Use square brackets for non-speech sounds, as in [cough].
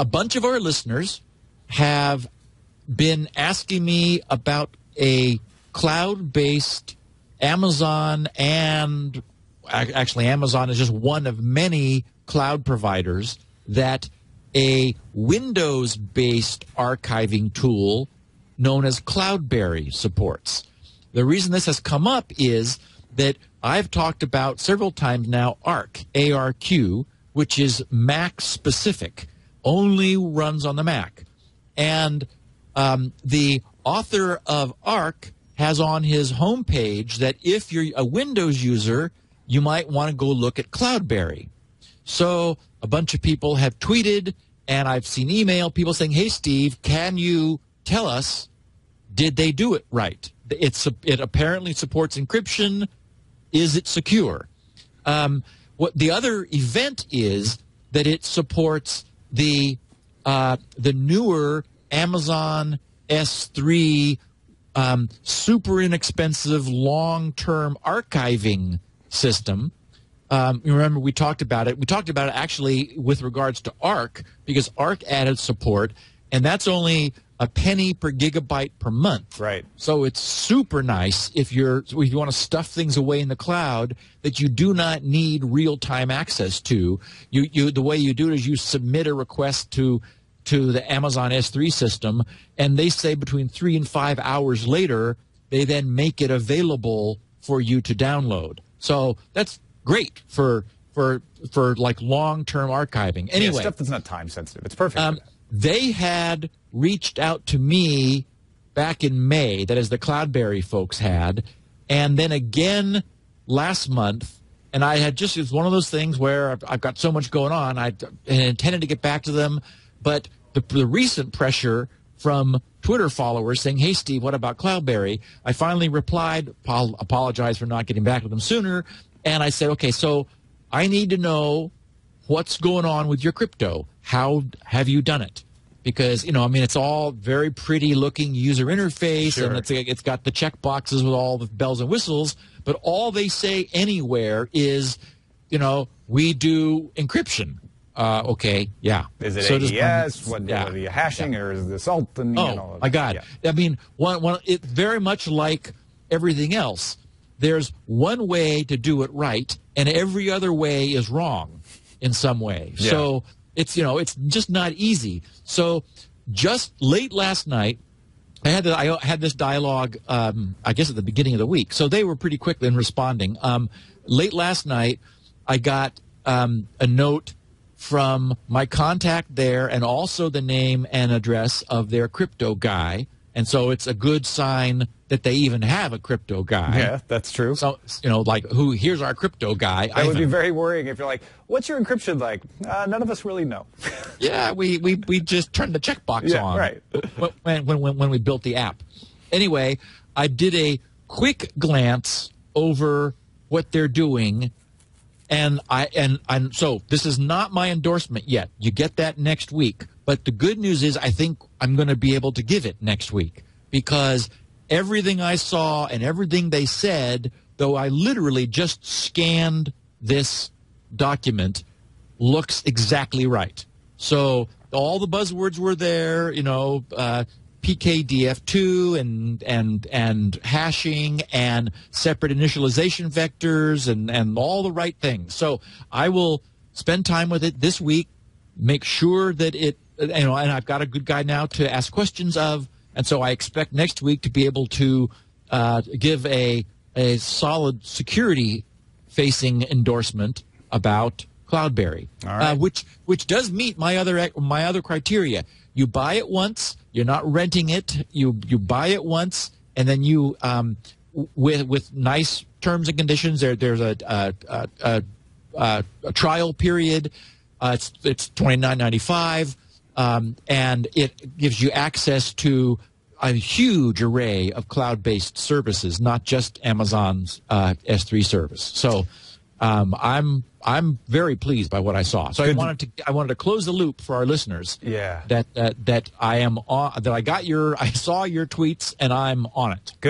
a bunch of our listeners have been asking me about a cloud-based Amazon and actually Amazon is just one of many cloud providers that a Windows-based archiving tool known as Cloudberry supports. The reason this has come up is that I've talked about several times now ARC, ARQ, which is Mac specific, only runs on the Mac. And um, the author of Arq has on his homepage that if you're a Windows user, you might want to go look at Cloudberry. So a bunch of people have tweeted, and I've seen email people saying, "Hey, Steve, can you tell us did they do it right? It's it apparently supports encryption. Is it secure? Um, what the other event is that it supports the uh, the newer Amazon S3 um, super inexpensive long term archiving system. Um, you remember we talked about it. We talked about it actually with regards to Arq because Arq added support, and that's only a penny per gigabyte per month. Right. So it's super nice if you're if you want to stuff things away in the cloud that you do not need real time access to. You you the way you do it is you submit a request to to the Amazon S3 system, and they say between three and five hours later, they then make it available for you to download. So that's great for for for like long term archiving. Anyway, yeah, stuff that's not time sensitive. It's perfect. Um, they had reached out to me back in May, that is the Cloudberry folks had, and then again last month. And I had just, it's one of those things where I've, I've got so much going on. I intended to get back to them, but the, the recent pressure from Twitter followers saying, Hey, Steve, what about Cloudberry? I finally replied, apologize for not getting back to them sooner. And I said, Okay, so I need to know what's going on with your crypto. How have you done it? Because you know, I mean, it's all very pretty looking user interface, sure. and it's it's got the check boxes with all the bells and whistles. But all they say anywhere is, you know, we do encryption. Uh, okay, yeah. Is it so AES? What, yeah. are you hashing, yeah. or is it salt? And, oh, you know, my God! Yeah. I mean, one, one, it very much like everything else. There's one way to do it right, and every other way is wrong in some way. Yeah. So it's you know it's just not easy. So just late last night, I had the, I had this dialogue. Um, I guess at the beginning of the week, so they were pretty quick in responding. Um, late last night, I got um, a note from my contact there, and also the name and address of their crypto guy and so it's a good sign that they even have a crypto guy. Yeah, that's true. So you know, like who? Here's our crypto guy. That would be very worrying if you're like, "What's your encryption like?" Uh, none of us really know. [laughs] yeah, we, we we just turned the checkbox yeah, on. Right. When, when when when we built the app. Anyway, I did a quick glance over what they're doing and I and and so this is not my endorsement yet. You get that next week. But the good news is I think I'm going to be able to give it next week because everything I saw and everything they said, though I literally just scanned this document, looks exactly right. So all the buzzwords were there, you know, uh, PBKDF2 and and and hashing and separate initialization vectors and and all the right things. So I will spend time with it this week, make sure that it you know, and I've got a good guy now to ask questions of, and so I expect next week to be able to uh, give a a solid security facing endorsement about Cloudberry, uh, which which does meet my other my other criteria. You buy it once, you're not renting it. You you buy it once, and then you um, with with nice terms and conditions. There there's a a, a, a, a trial period. Uh, it's it's twenty nine ninety five, um, and it gives you access to a huge array of cloud based services, not just Amazon's uh, S3 service. So um, I'm I'm very pleased by what I saw. So Good. I wanted to I wanted to close the loop for our listeners. Yeah. That that that I am on that I got your [laughs] I saw your tweets and I'm on it. Good.